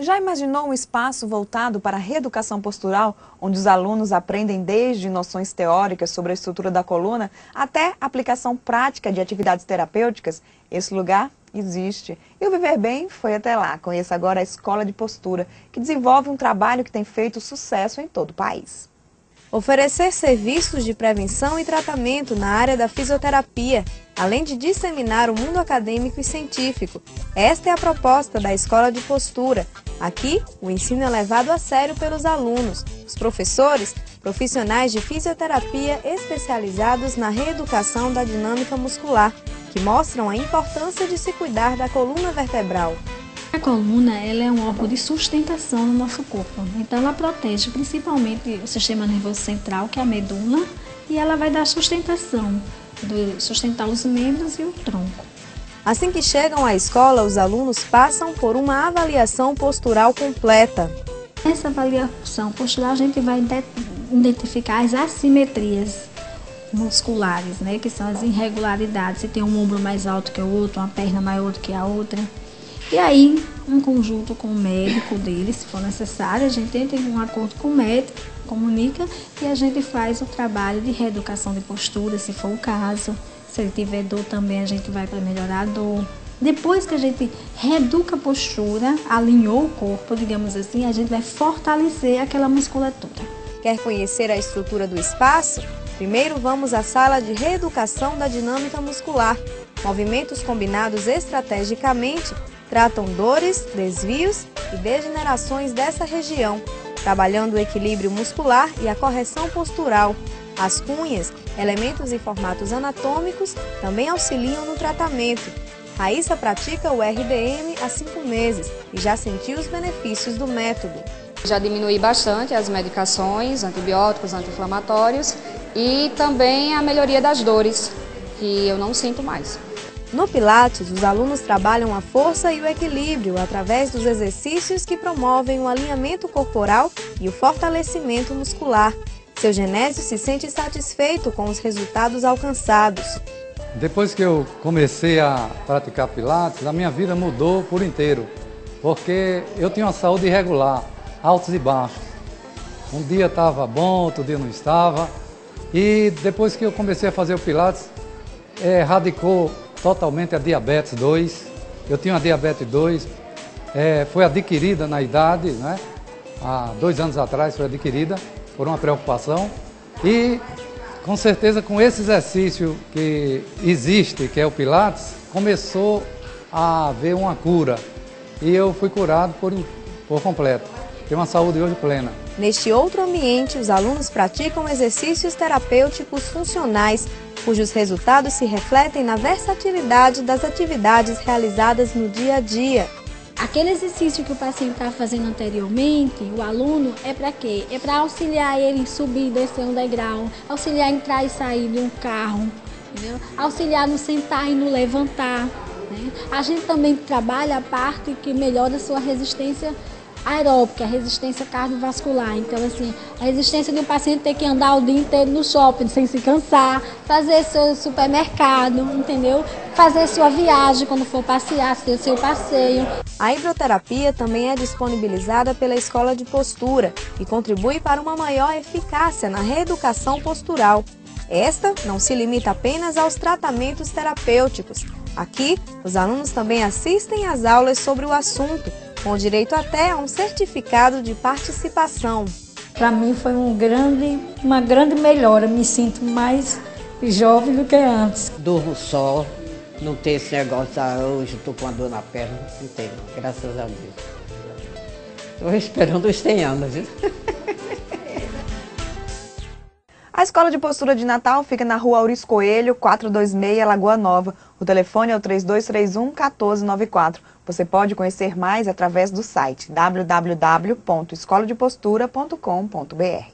Já imaginou um espaço voltado para a reeducação postural, onde os alunos aprendem desde noções teóricas sobre a estrutura da coluna até aplicação prática de atividades terapêuticas? Esse lugar existe. E o Viver Bem foi até lá. Conheça agora a Escola de Postura, que desenvolve um trabalho que tem feito sucesso em todo o país. Oferecer serviços de prevenção e tratamento na área da fisioterapia, além de disseminar o mundo acadêmico e científico. Esta é a proposta da Escola de Postura. Aqui, o ensino é levado a sério pelos alunos, os professores, profissionais de fisioterapia especializados na reeducação da dinâmica muscular, que mostram a importância de se cuidar da coluna vertebral. A coluna ela é um órgão de sustentação no nosso corpo. Então ela protege principalmente o sistema nervoso central, que é a medula, e ela vai dar sustentação, sustentar os membros e o tronco. Assim que chegam à escola, os alunos passam por uma avaliação postural completa. Nessa avaliação postural a gente vai identificar as assimetrias musculares, né, que são as irregularidades, se tem um ombro mais alto que o outro, uma perna maior do que a outra. E aí, em conjunto com o médico dele, se for necessário, a gente entra em um acordo com o médico, comunica e a gente faz o trabalho de reeducação de postura, se for o caso. Se ele tiver dor também, a gente vai para melhorar a dor. Depois que a gente reeduca a postura, alinhou o corpo, digamos assim, a gente vai fortalecer aquela musculatura. Quer conhecer a estrutura do espaço? Primeiro vamos à sala de reeducação da dinâmica muscular. Movimentos combinados estrategicamente tratam dores, desvios e degenerações dessa região, trabalhando o equilíbrio muscular e a correção postural. As cunhas, elementos e formatos anatômicos, também auxiliam no tratamento. Raíssa pratica o RDM há cinco meses e já sentiu os benefícios do método. Já diminui bastante as medicações, antibióticos, anti-inflamatórios e também a melhoria das dores, que eu não sinto mais. No Pilates, os alunos trabalham a força e o equilíbrio através dos exercícios que promovem o alinhamento corporal e o fortalecimento muscular. Seu Genésio se sente satisfeito com os resultados alcançados. Depois que eu comecei a praticar Pilates, a minha vida mudou por inteiro, porque eu tinha uma saúde irregular, altos e baixos. Um dia estava bom, outro dia não estava. E depois que eu comecei a fazer o Pilates, é, radicou totalmente a diabetes 2. Eu tinha a diabetes 2, é, foi adquirida na idade, né? há dois anos atrás foi adquirida por uma preocupação. E com certeza com esse exercício que existe, que é o Pilates, começou a haver uma cura. E eu fui curado por, por completo. Tenho uma saúde hoje plena. Neste outro ambiente, os alunos praticam exercícios terapêuticos funcionais, cujos resultados se refletem na versatilidade das atividades realizadas no dia a dia. Aquele exercício que o paciente estava fazendo anteriormente, o aluno, é para quê? É para auxiliar ele em subir e descer um degrau, auxiliar em entrar e sair de um carro, entendeu? auxiliar no sentar e no levantar. Né? A gente também trabalha a parte que melhora a sua resistência aeróbica, a resistência cardiovascular. Então, assim, a resistência de um paciente ter que andar o dia inteiro no shopping sem se cansar, fazer seu supermercado, entendeu? Fazer sua viagem quando for passear, ter seu passeio. A hidroterapia também é disponibilizada pela Escola de Postura e contribui para uma maior eficácia na reeducação postural. Esta não se limita apenas aos tratamentos terapêuticos. Aqui, os alunos também assistem às aulas sobre o assunto, com direito até a um certificado de participação. Para mim foi um grande, uma grande melhora, me sinto mais jovem do que antes. Durmo só, não tem esse negócio, ah, hoje estou com uma dor na perna, não tenho, graças a Deus. Estou esperando os 100 anos, viu? A Escola de Postura de Natal fica na rua Auris Coelho, 426, Lagoa Nova. O telefone é o 3231 1494. Você pode conhecer mais através do site www.escoladepostura.com.br.